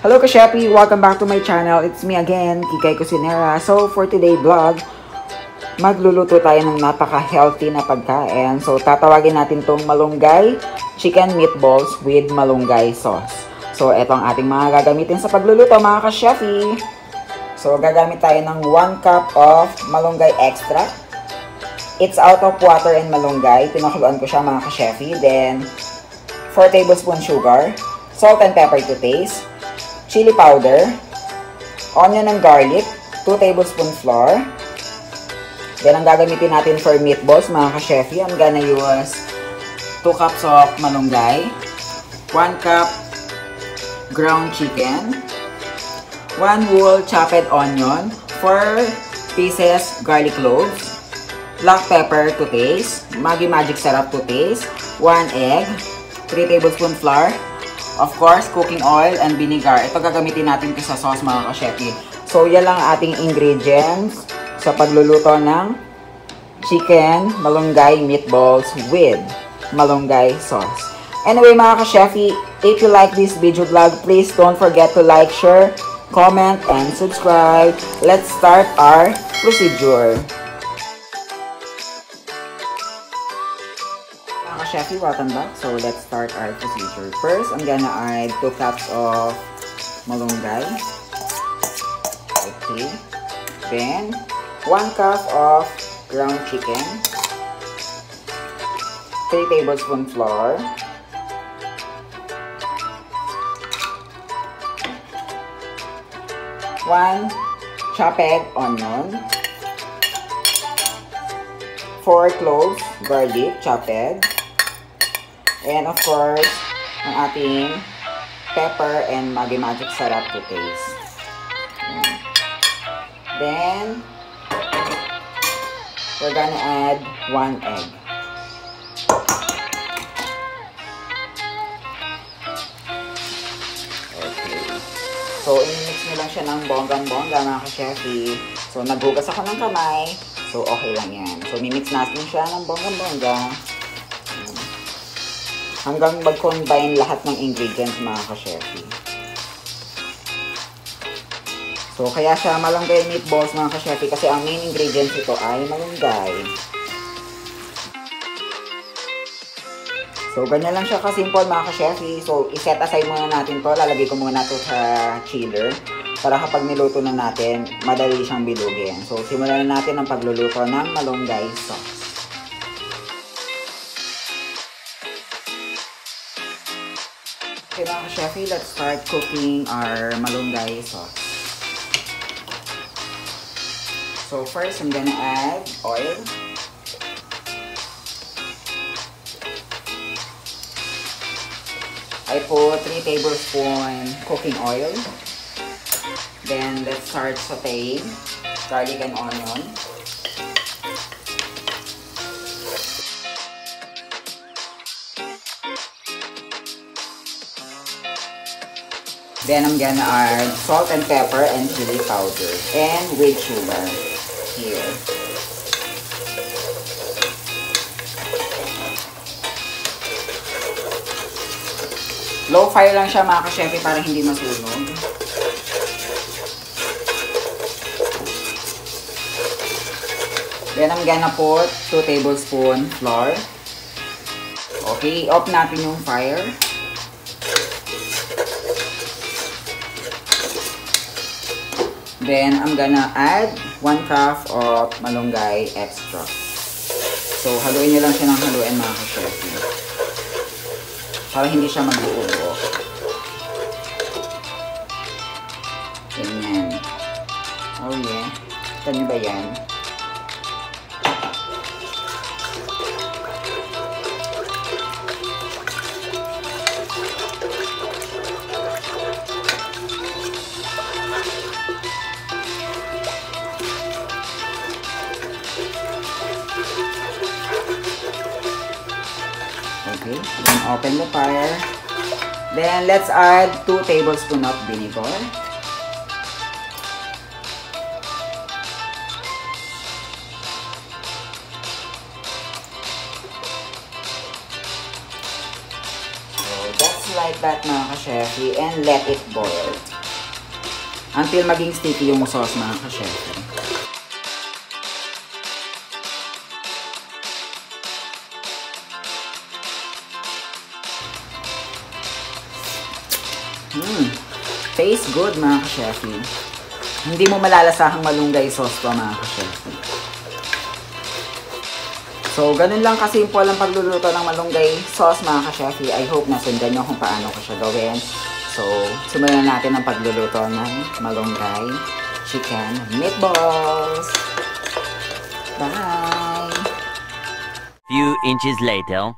Hello Kashepi! Welcome back to my channel. It's me again, Kikay Cusinera. So, for today vlog, magluluto tayo ng napaka-healthy na pagkain. So, tatawagin natin tong malunggay chicken meatballs with malunggay sauce. So, ito ang ating mga gagamitin sa pagluluto mga ka-chefy. So, gagamit tayo ng 1 cup of malunggay extract. It's out of water and malunggay. Pinakuluan ko siya mga ka-chefy. Then, 4 tablespoon sugar, salt and pepper to taste, chili powder, onion and garlic, 2 tablespoon flour. Then, ang gagamitin natin for meatballs, mga ka-chefy, I'm gonna use 2 cups of malunggay, 1 cup ground chicken, 1 whole chopped onion, 4 pieces garlic cloves, black pepper to taste, Maggi Magic Syrup to taste, 1 egg, 3 tablespoon flour, Of course, cooking oil and vinegar. Ito gagamitin natin to sa sauce mga ka-shefi. So, yan lang ating ingredients sa pagluluto ng chicken malunggay meatballs with malunggay sauce. Anyway mga ka-shefi, if you like this video vlog, please don't forget to like, share, comment, and subscribe. Let's start our procedure. Chefy, back. So, let's start our procedure. First, I'm gonna add 2 cups of malunggay. Okay. Then, 1 cup of ground chicken. 3 tablespoon flour. One chopped onion. 4 cloves garlic chopped. And of course, ang ating pepper and Maggi Magic Sarap to taste. Then, we're gonna add one egg. Okay. So, in-mix nyo lang siya ng bonggang-bongga mga ka-chefy. So, naghugas ako ng kamay. So, okay lang yan. So, mimix natin siya ng bonggang-bongga hanggang mag-combine lahat ng ingredients mga ka-chefy. So, kaya siya malunggay meatballs mga ka-chefy kasi ang main ingredients ito ay malunggay. So, ganyan lang siya ka-simple mga ka-chefy. So, iset aside muna natin to. Lalagay ko muna to sa chiller para kapag niluto na natin, madali siyang bilugin. So, simulan na natin ang pagluluto ng malunggay sauce. Okay mga ka-chefy, let's start cooking our malunggay sauce. So first, I'm gonna add oil. I put 3 tablespoon cooking oil. Then let's start sauteing garlic and onion. Then I'm gonna add salt and pepper and chili powder and with sugar here. Low fire lang siya mga ka-chefy para hindi masunog. Then I'm gonna put 2 tablespoon flour. Okay, off natin yung fire. Then, I'm gonna add 1 cup of malunggay extra. So, haluin nyo lang siya ng haluin mga ka-chefy. Para hindi siya mag-uuro. Ganyan. Oh yeah. Kita nyo ba yan? Open the fire. Then let's add 2 tablespoons of vinegar. Like that mga ka-chefy and let it boil. until maging sticky yung sauce mga ka-chef. Hmm. Tastes good mga ka-chefy. Hindi mo malalasahang malunggay sauce to mga ka-chefy. So, ganun lang kasimple ang pagluluto ng malunggay sauce mga ka-chefy. I hope nasundan nyo kung paano ko siya gawin. So, simulan natin ang pagluluto ng malunggay chicken meatballs. Bye! Few inches later.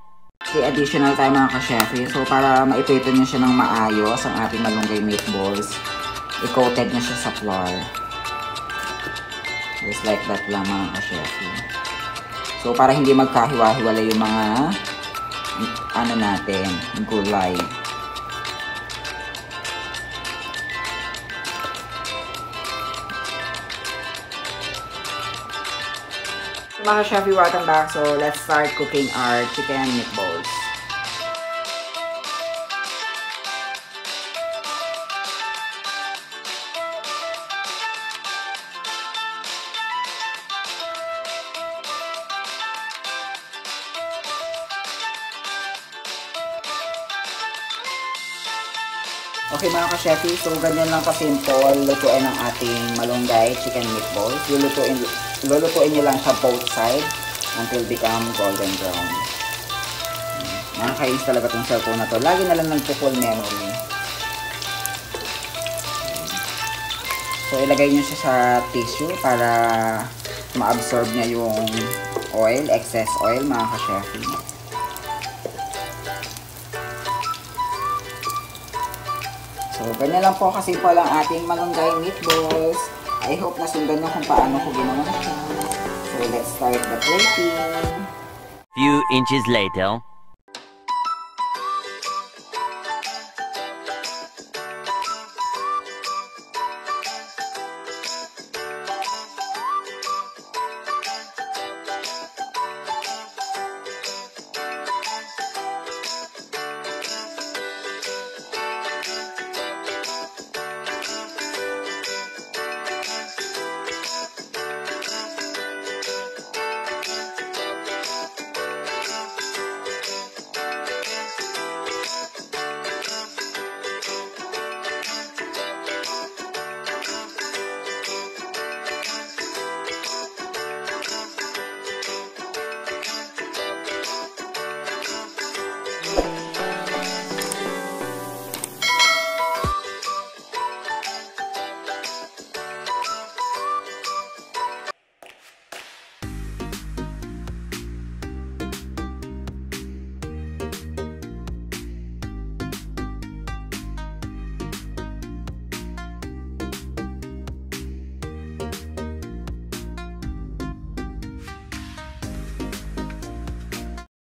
Okay, additional tayo mga ka-chefy. So, para maiprito nyo siya ng maayos ang ating malunggay meatballs, i-coated nyo siya sa flour. Just like that lang mga ka-chefy. So, para hindi magkahiwa-hiwala yung mga ano natin, gulay. Mga ka-chefy, welcome back. So, let's start cooking our chicken meatballs. Okay mga ka-chefy, so ganyan lang ka-simple lutuin ang ating malunggay chicken meatballs. Lulutuin, lulutuin nyo lang sa both side until become golden brown. Hmm, Nakakainis talaga tong cellphone na to. Lagi na lang nagpo-full memory. So ilagay nyo siya sa tissue para ma-absorb niya yung oil, excess oil mga ka-chefy. Ganyan lang po kasi po lang ating malunggay meatballs. I hope nasundan nyo kung paano ko ginawa. So, let's start the plating. Few inches later.